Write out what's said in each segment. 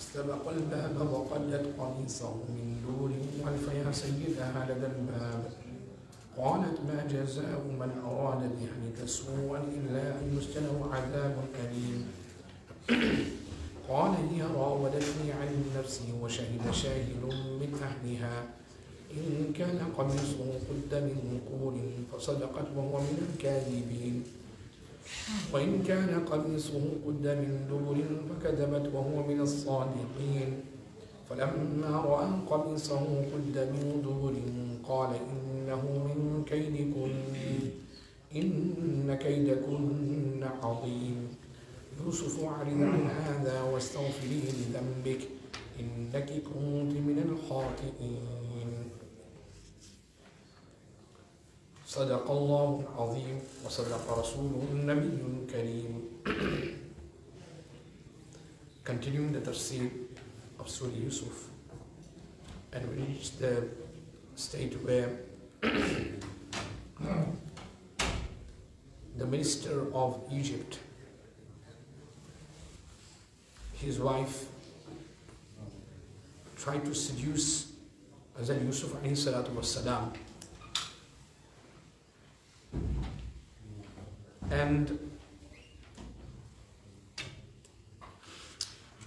استبق الباب وقلت قميصه من دور ألف يا سيدها لدى الباب. قالت ما جزاء من أراد بأهلك سوءا إلا أن يسجنه عذاب أليم. قال هي راودتني عن نفسي وشهد شاهد من أهلها. إن كان قميصه قد من قبل فصدقت وهو من الكاذبين. وإن كان قميصه قد من دبر فكذبت وهو من الصادقين. فلما رأى قميصه قد من دبر قال إنه من كيدكن إن كيدكن عظيم. يوسف أعرض عن هذا واستغفري لذنبك إنك كنت من الخاطئين. صدق الله العظيم وصدق رسوله النبي الكريم Continuing the tafsir of Surah Yusuf and we reached the state where the minister of Egypt his wife tried to seduce Hazrat Yusuf alayhi salatu was salam and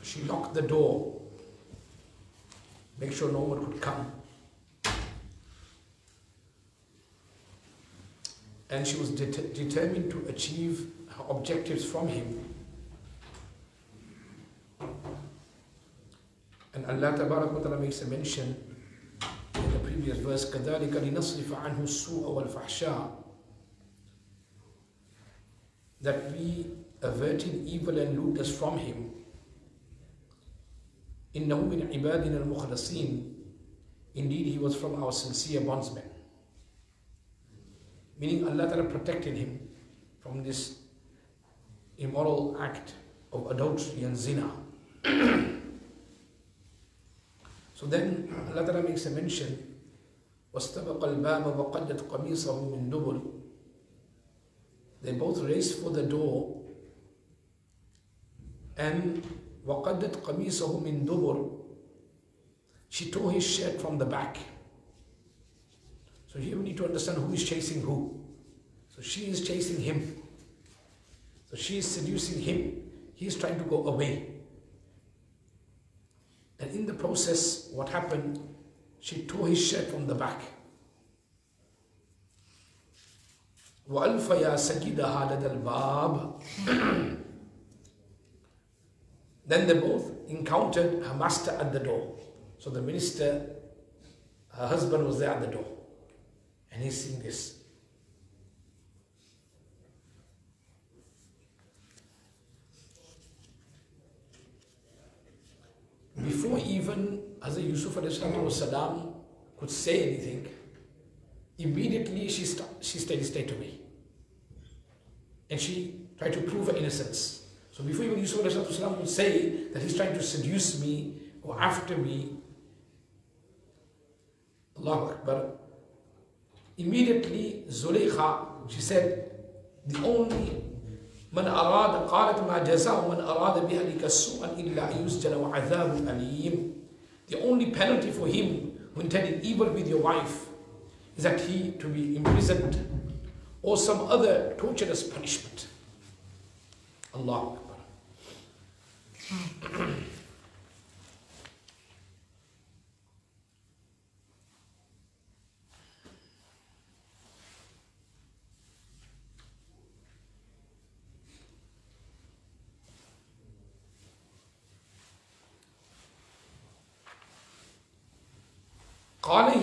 she locked the door, make sure no one could come. And she was det- determined to achieve her objectives from him. And Allah Tabarak wa Ta'ala makes a mention in the previous verse, كَذَلِكَ لِنَصْرِفَ عَنْهُ السُّوءَ وَالْفَحْشَاءَ that we averted evil and lewdness from him. إِنَّهُ مِنْ عِبَادِنَا الْمُخْلَصِينَ Indeed, he was from our sincere bondsmen. Meaning Allah Ta'ala protected him from this immoral act of adultery and zina. so then Allah Ta'ala makes a mention وَاسْتَبَقَ الْبَابَ وَقَدَّتْ قَمِيصَهُ مِنْ دُبُرٍ they both raced for the door and وَقَدَّتْ قَمِيصَهُ مِنْ دُبُرٍ She tore his shirt from the back. So here we need to understand who is chasing who. So she is chasing him. So she is seducing him. He is trying to go away. And in the process, what happened? She tore his shirt from the back. وألف يا سجدها لدى الباب Then they both encountered her master at the door. So the minister, her husband was there at the door. And he's seeing this. Before even Hazrat Yusuf salam could say anything, immediately she, st- she stayed, stayed away. And she tried to prove her innocence. So before even Yusuf والسلام, would say that he's trying to seduce me or after me, Allahu Akbar, immediately Zulaykha, she said, the only من أراد قالت ما جزاء من أراد بأهلك سوءا إلا أن يسجن وعذاب أليم The only penalty for him who intended evil with your wife is that he to be imprisoned or some other torturous punishment. Allah Akbar. Hmm.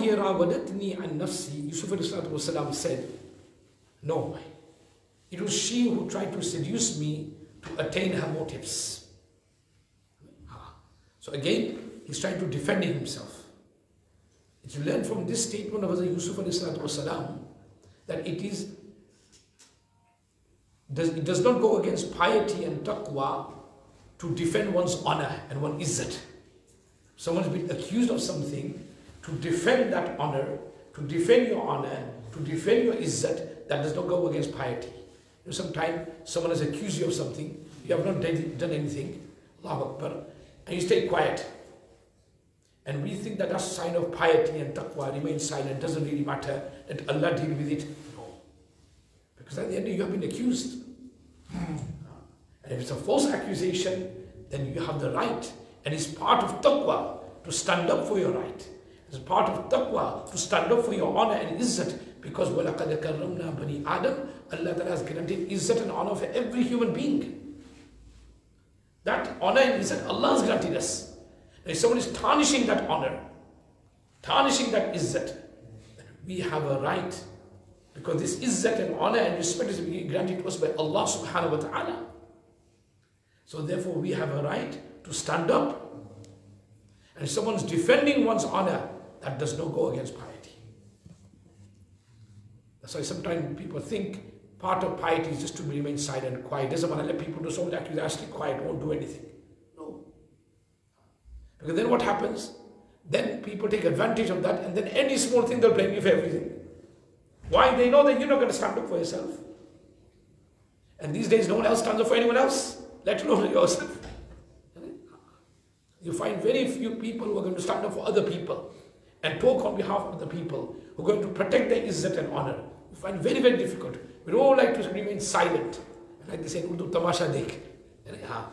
قال هي راودتني عن نفسي Yusuf والسلام said no it was she who tried to seduce me to attain her motives so again he's trying to defend himself it's learned from this statement of Yusuf والسلام, that it is does, it does not go against piety and taqwa to defend one's honor and one's izzat. Someone's been accused of something, to defend that honor, to defend your honor, to defend your izzat, that does not go against piety. You know, sometimes someone has accused you of something, you have not done anything, Allahu Akbar, and you stay quiet. And we think that that's a sign of piety and taqwa, remain silent, doesn't really matter, let Allah deal with it. No. Because at the end you have been accused. And if it's a false accusation, then you have the right. And it's part of taqwa to stand up for your right. It's part of taqwa to stand up for your honor and izzat. Because وَلَقَدْ كَرَّمْنَا بَنِي Adam, Allah Ta'ala has granted izzat and honor for every human being. That honor and izzat Allah has granted us. If someone is tarnishing that honor, tarnishing that izzat, we have a right because this izzat and honor and respect is granted to us by Allah subhanahu wa ta'ala. So therefore we have a right to stand up. And if someone's defending one's honor, that does not go against piety. That's why sometimes people think part of piety is just to remain silent, quiet. Doesn't want to let people do so much actually quiet, won't do anything. No. Because then what happens? Then people take advantage of that and then any small thing they'll blame you for everything. Why? They know that you're not going to stand up for yourself. And these days no one else stands up for anyone else, let alone yourself. You find very few people who are going to stand up for other people and talk on behalf of the people who are going to protect their izzat and honor. We find very, very difficult. We all like to remain silent. Like they say Urdu, tamasha dekh.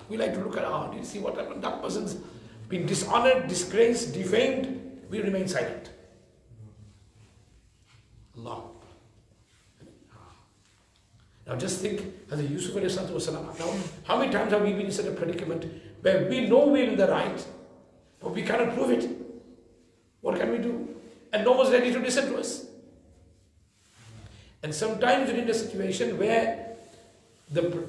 We like to look around and see what happened. That person's been dishonored, disgraced, defamed. We remain silent. Allah. Now just think, as a Yusuf wasalam, now how many times have we been in such a predicament where we know we're in the right, but we cannot prove it. What can we do? And no one's ready to listen to us. And sometimes you're in a situation where the,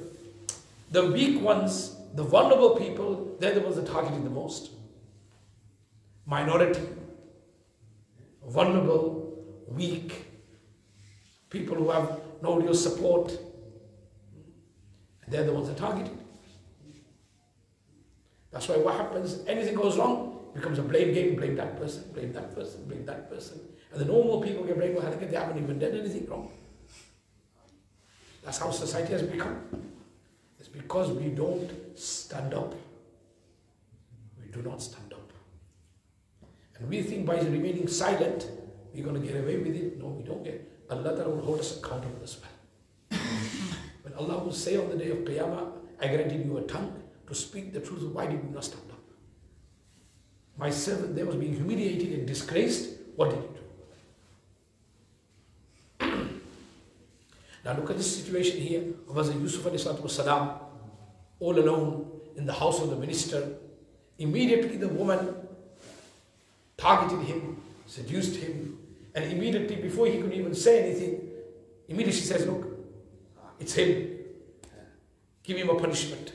the weak ones the vulnerable people, they're the ones that are targeted the most. Minority, vulnerable, weak, people who have no real support, they're the ones that are targeted. That's why what happens, anything goes wrong, becomes a blame game, blame that person, blame that person, blame that person. And the normal people get blamed, for well, they haven't even done anything wrong. That's how society has become. It's because we don't stand up. We do not stand up. And we think by remaining silent, we're going to get away with it. No, we don't get. Allah will hold us accountable as well. when Allah will say on the day of Qiyamah, I granted you a tongue to speak the truth, why did you not stand up? My servant there was being humiliated and disgraced. What did you do? now look at this situation here of Hazrat Yusuf salam all alone in the house of the minister. Immediately the woman targeted him, seduced him, and immediately before he could even say anything, immediately she says, look, it's him. Give him a punishment,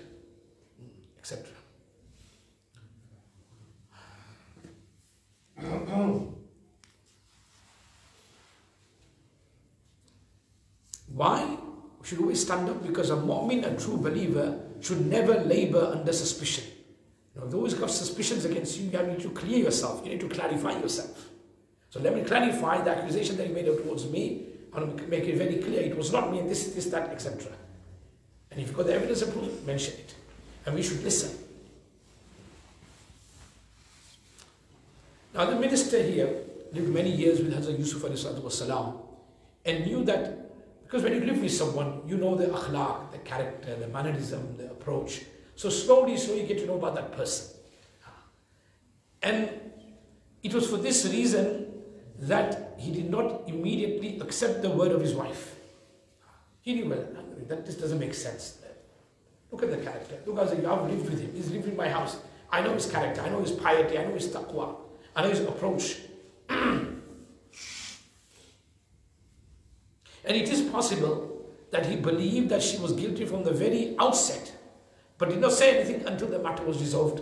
etc. Why? Should we stand up because a mu'min, a true believer, should never labor under suspicion. You know, those have suspicions against you, you need to clear yourself. You need to clarify yourself. So let me clarify the accusation that you made towards me. and make it very clear. It was not me and this, this, that, etc. And if you've got the evidence of proof, mention it. And we should listen. Now the minister here lived many years with Hazrat Yusuf والسلام, and knew that because when you live with someone, you know the akhlaq, the character, the mannerism, the approach. So slowly, slowly you get to know about that person. And it was for this reason that he did not immediately accept the word of his wife. He knew, well, that this doesn't make sense. Look at the character. Look, as I've lived with him. He's lived in my house. I know his character. I know his piety. I know his taqwa. Know his approach. And it is possible that he believed that she was guilty from the very outset, but did not say anything until the matter was resolved.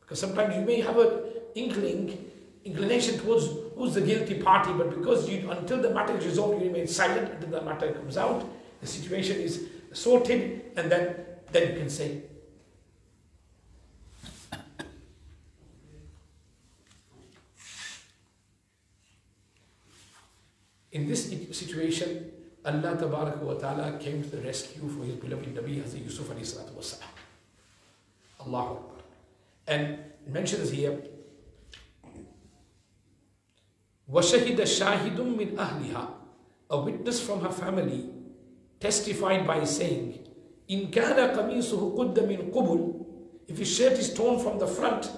Because sometimes you may have an inkling, inclination towards who's the guilty party, but because you, until the matter is resolved, you remain silent until the matter comes out, the situation is sorted, and then, then you can say, In this situation, Allah Tabaraka wa Ta'ala came to the rescue for his beloved Nabi Hazrat Yusuf alayhi salatu wasalam. Allahu Akbar. And it mentions here, وَشَهِدَ شَاهِدٌ مِّنْ أَهْلِهَا A witness from her family testified by saying, إِنْ كَانَ قَمِيصُهُ قُدَّ مِنْ قُبُلٍ If his shirt is torn from the front,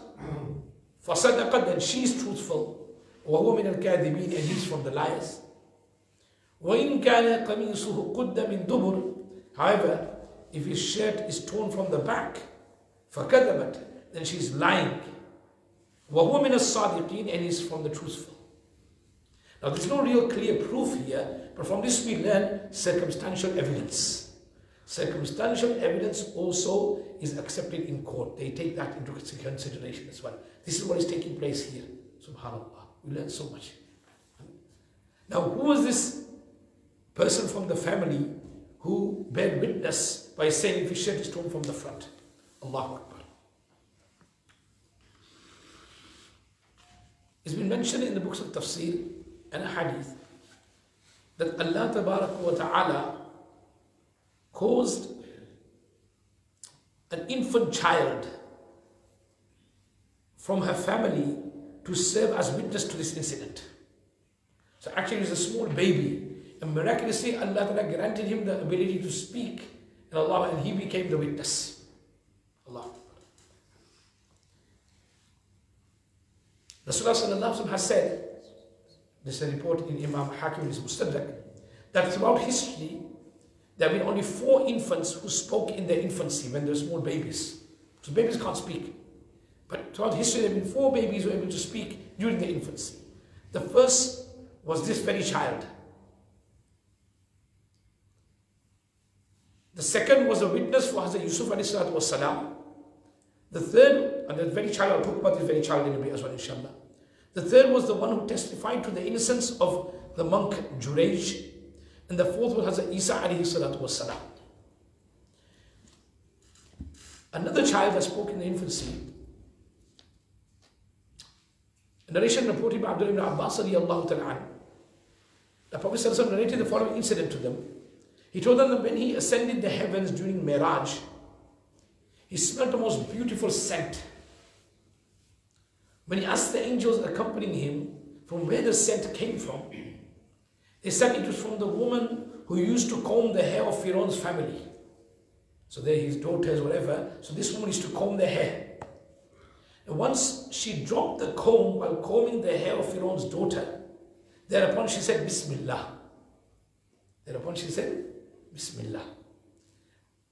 فَصَدَقَتْ Then she is truthful. وَهُوَ مِنَ الْكَاذِبِينَ And he is from the liars. وَإِنْ كَانَ قَمِيصُهُ قُدَّ مِنْ دُبُرٍ However, if his shirt is torn from the back, فَكَذَبَتْ Then she is lying. وَهُوَ مِنَ الصَّادِقِينَ And he is from the truthful. Now there's no real clear proof here, but from this we learn circumstantial evidence. Circumstantial evidence also is accepted in court. They take that into consideration as well. This is what is taking place here. Subhanallah. We learn so much. Now, who was this person from the family who bear witness by saying his shirt is torn from the front? Allahu Akbar. It's been mentioned in the books of tafsir and hadith that Allah ta'ala caused an infant child from her family to serve as witness to this incident. So actually it was a small baby and miraculously Allah Ta'ala granted him the ability to speak and Allah and he became the witness. Allah. Rasulullah has said, this is a report in Imam Hakim is Mustadrak, that throughout history there have been only four infants who spoke in their infancy when they were small babies. So babies can't speak. But throughout history there have been four babies who were able to speak during their infancy. The first was this very child. The second was a witness for Hazrat Yusuf alayhi salam. The third, and the very child, I'll talk about this very child in a bit as well, inshallah. The third was the one who testified to the innocence of the monk Jurayj. And the fourth was Hazrat Isa alayhi salatu salam. Another child that spoke in infancy. A narration reported by Abdullah ibn Abbas radiallahu ta'ala the Prophet narrated the following incident to them. He told them that when he ascended the heavens during Miraj, he smelled the most beautiful scent. When he asked the angels accompanying him from where the scent came from, they said it was from the woman who used to comb the hair of Pharaoh's family. So they're his daughters, whatever. So this woman used to comb their hair. And once she dropped the comb while combing the hair of Pharaoh's daughter, Thereupon she said, Bismillah. Thereupon she said, Bismillah.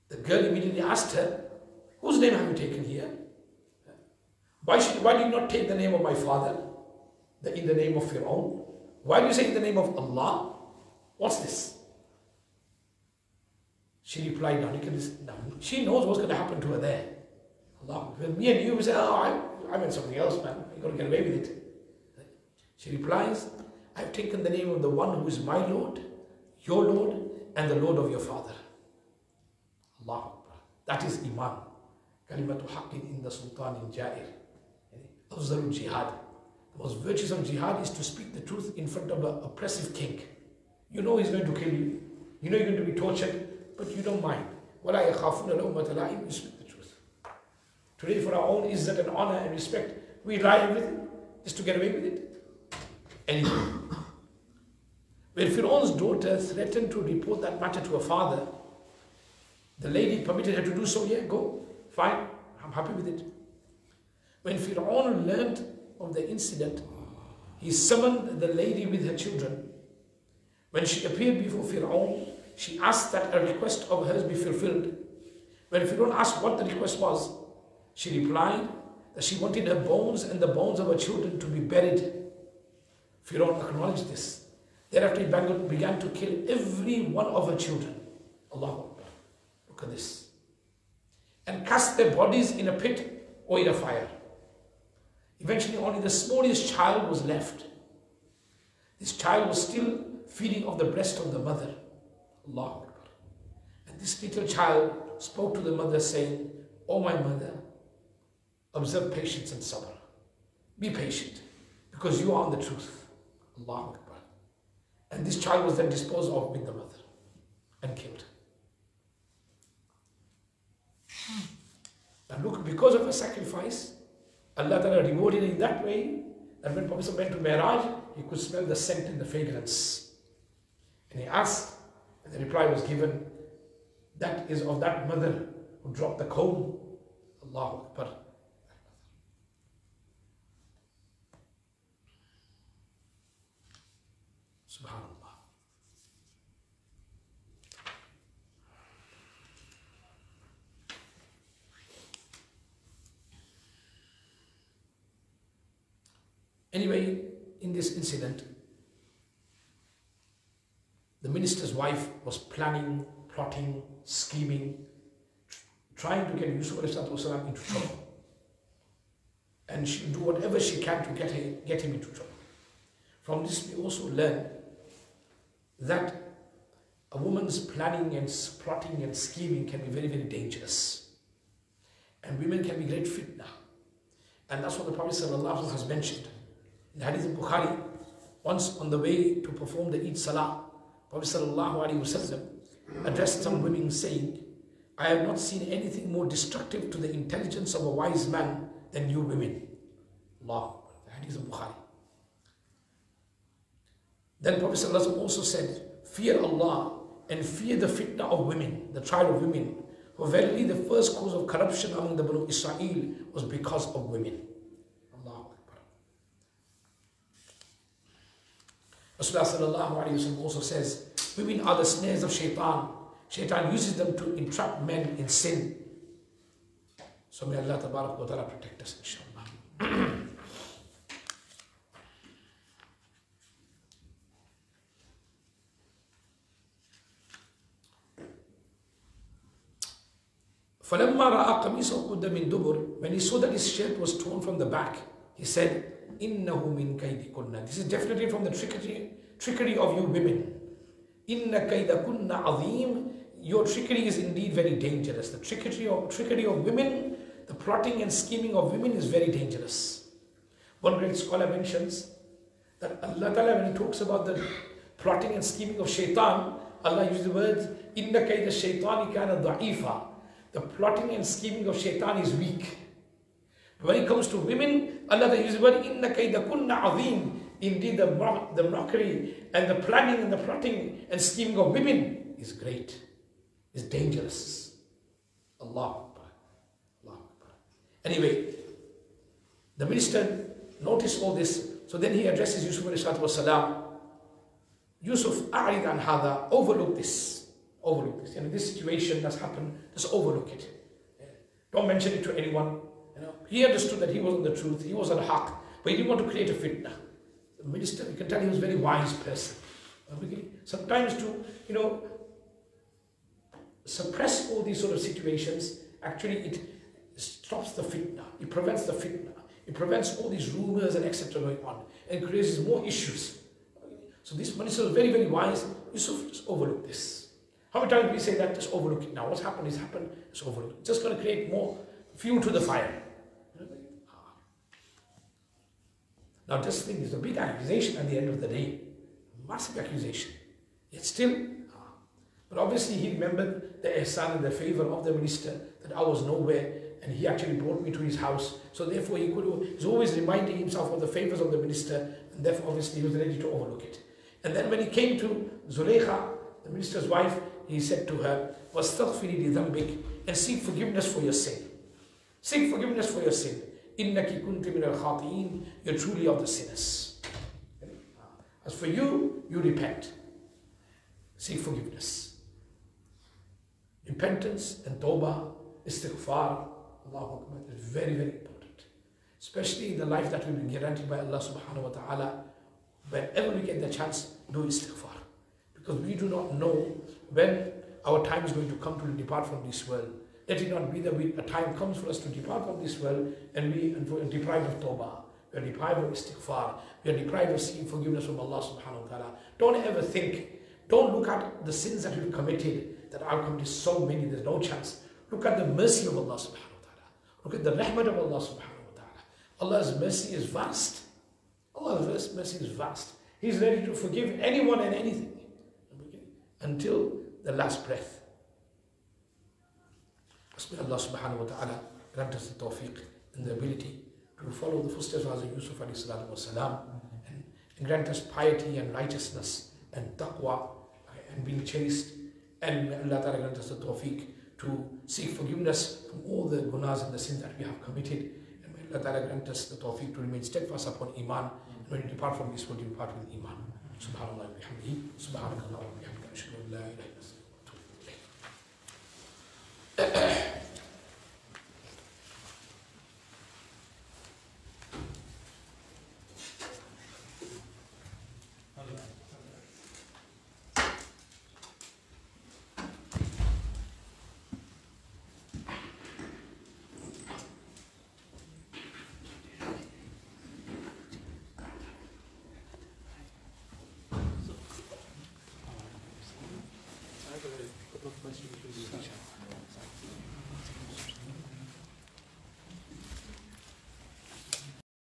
The girl immediately asked her, Whose name have you taken here? Why, should, why did you not take the name of my father? The, in the name of your own? Why do you say in the name of Allah? What's this? She replied, now, now she knows what's going to happen to her there. Allah. Me and you we say, oh, I, I meant something else, man. you got to get away with it. She replies, I've taken the name of the one who is my Lord, your Lord, and the Lord of your father. Allah Akbar. That is Iman. Kalimatu haqqin in the Sultan in Jair. Afzalul Jihad. The most virtuous of jihad is to speak the truth in front of an oppressive king. You know he's going to kill you. You know you're going to be tortured, but you don't mind. وَلَا يَخَافُونَ لَوْمَةَ لَائِمٍ You speak the truth. Today for our own izzat and honor and respect, we lie everything just to get away with it anything. When Pharaoh's daughter threatened to report that matter to her father, the lady permitted her to do so. Yeah, go. Fine. I'm happy with it. When Pharaoh learned of the incident, he summoned the lady with her children. When she appeared before Pharaoh, she asked that a request of hers be fulfilled. When Pharaoh asked what the request was, she replied that she wanted her bones and the bones of her children to be buried Pharaoh acknowledged this. Thereafter he began to kill every one of her children. Allah. Look at this. And cast their bodies in a pit or in a fire. Eventually only the smallest child was left. This child was still feeding of the breast of the mother. Allah And this little child spoke to the mother saying, Oh my mother, observe patience and sabr. Be patient because you are on the truth. Akbar. And this child was then disposed of with the mother. and killed. And look, because of her sacrifice, Allah Ta'ala rewarded in that way that when Prophet went to Mi'raj, he could smell the scent and the fragrance. And he asked, and the reply was given, that is of that mother who dropped the comb. Allahu Akbar. Subhanallah. Anyway, in this incident, the minister's wife was planning, plotting, scheming, trying to get Yusuf والسلام, into trouble. And she'll do whatever she can to get him, get him into trouble. From this, we also learn that a woman's planning and plotting and scheming can be very, very dangerous. And women can be great fitna. And that's what the Prophet ﷺ has mentioned. In Hadith Bukhari, once on the way to perform the Eid Salah, Prophet ﷺ addressed some women saying, I have not seen anything more destructive to the intelligence of a wise man than you women. Allah, the Hadith of Bukhari. Then Prophet also said, Fear Allah and fear the fitna of women, the trial of women. For verily the first cause of corruption among the Banu Israel was because of women. Allahu Akbar. Rasulullah also says, Women are the snares of shaitan. Shaitan uses them to entrap men in sin. So may Allah wa ta'ala protect us, inshallah. فلما رأى قميصه قد من دبر when he saw that his shirt was torn from the back he said, Innahu min kaydikunna. This is definitely from the trickery, trickery of you women. Inna kaydakunna azim. Your trickery is indeed very dangerous. The trickery of, trickery of women, the plotting and scheming of women is very dangerous. One great scholar mentions that Allah Ta'ala, when He talks about the plotting and scheming of shaitan, Allah uses the words, Inna kayda shaitani kana da'ifa. The plotting and scheming of shaitan is weak. When it comes to women, Allah uses word inna kaydakunna azim. Indeed, the, the mockery and the planning and the plotting and scheming of women is great, is dangerous. Allah Allah Anyway, the minister noticed all this. So then he addresses Yusuf alayhi salam. Yusuf, a'rid an hada, overlook this overlook this. You know, this situation that's happened, just overlook it. Don't mention it to anyone. He understood that he wasn't the truth, he was al haq, but he didn't want to create a fitna. The minister, you can tell he was a very wise person. Uh, sometimes to, you know, suppress all these sort of situations, actually it stops the fitna, it prevents the fitna, it prevents all these rumors and etc. going on, and creates more issues. So this minister was very, very wise. Yusuf just overlooked this. How many times we say that, just overlook it now. What's happened is happened, It's overlooked. Just going to create more fuel to the fire. Now this thing is a big accusation at the end of the day. Massive accusation. Yet still, but obviously he remembered the ihsan and the favor of the minister that I was nowhere and he actually brought me to his house. So therefore he could he's always reminding himself of the favors of the minister and therefore obviously he was ready to overlook it. And then when he came to Zuleikha, the minister's wife, he said to her, وَاسْتَغْفِرِ لِذَنْبِكِ And seek forgiveness for your sin. Seek forgiveness for your sin. إِنَّكِ كُنْتِ مِنَ الْخَاطِئِينَ You're truly of the sinners. As for you, you repent. Seek forgiveness. Repentance and tawbah, istighfar, Allahu Akbar, is very, very important. Especially in the life that will be guaranteed by Allah subhanahu wa ta'ala. Whenever we get the chance, do istighfar. Because we do not know when our time is going to come to depart from this world. Let it not be that we, a time comes for us to depart from this world and we are deprived of tawbah. We are deprived of istighfar. We are deprived of seeking forgiveness from Allah subhanahu wa ta'ala. Don't ever think, don't look at the sins that we've committed, that I've committed so many, there's no chance. Look at the mercy of Allah subhanahu wa ta'ala. Look at the rahmat of Allah subhanahu wa ta'ala. Allah's mercy is vast. Allah's mercy is vast. He's ready to forgive anyone and anything until the last breath. May Allah subhanahu wa ta'ala grant us the tawfiq and the ability to follow the footsteps of Hazrat Yusuf alayhi salatu wasalam and, and grant us piety and righteousness and taqwa and being chaste. And Allah ta'ala grant us the tawfiq to seek forgiveness from all the gunas and the sins that we have committed. And may Allah ta'ala grant us the tawfiq to remain steadfast upon iman and when we depart from this we'll depart with iman. Subhanallah wa bihamdihi. Subhanakallah wa bihamdika. Ashhadu an la ilaha illa I